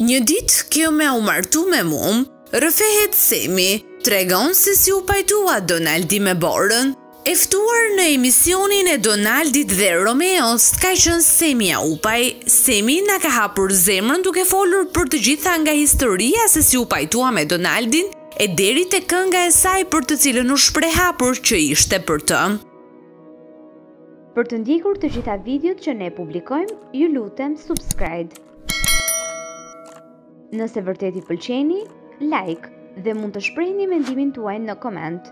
Një ditë kjo me u martu me mu, rrëfehet Semi, tregon se si u pajtua Donaldi me Borën, E ftuar në emisionin e Donaldit dhe Romeos ka qenë Semi Jaupaj. Semi na ka hapur zemrën duke folur për të gjitha nga historia se si u pajtua me Donaldin e deri te kënga e saj për të cilën u shpreh hapur që ishte për të. Për të ndjekur të gjitha videot që ne publikojmë, ju lutem subscribe. Nëse vërtet i pëlqeni, like dhe mund të shprehni mendimin tuaj në koment.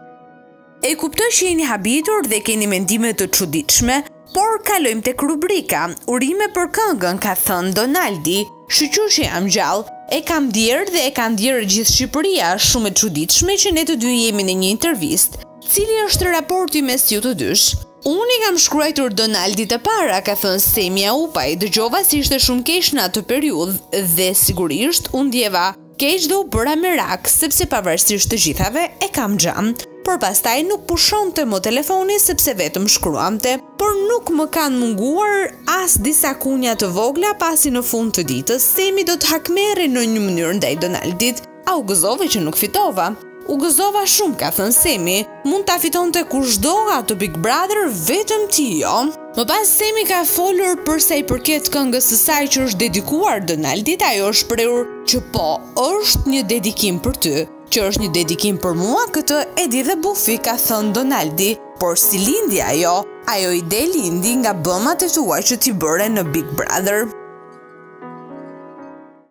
E kuptoj që jeni habitur dhe keni mendime të çuditshme, por kalojmë tek rubrika. Urime për këngën, ka thënë Donaldi. Shyqyr që jam gjallë. E kam ndjerë dhe e ka ndjerë gjithë Shqipëria, shumë e çuditshme që ne të dy jemi në një intervistë. Cili është raporti mes ju të dysh? Unë i kam shkruajtur Donaldit të para, ka thënë Semi Jaupaj, dëgjova se ishte shumë keq në atë periudhë dhe sigurisht u ndjeva keq dhe u bëra merak sepse pavarësisht të gjithave e kam xhan, por pastaj nuk pushonte më telefoni sepse vetëm shkruante, por nuk më kanë munguar as disa kunja të vogla pasi në fund të ditës Semi do të hakmerrej në një mënyrë ndaj Donaldit, a u gëzove që nuk fitova? U gëzova shumë, ka thënë Semi. Mund ta fitonte kushdo atë Big Brother, vetëm ti jo. Më pas Semi ka folur për sa i përket këngës së saj që është dedikuar Donaldit, ajo është shprehur që po, është një dedikim për ty. Që është një dedikim për mua, këtë e di dhe bufi, ka thënë Donaldi, por si lindi ajo? Ajo ide lindi nga bëmat e tua që ti bëre në Big Brother.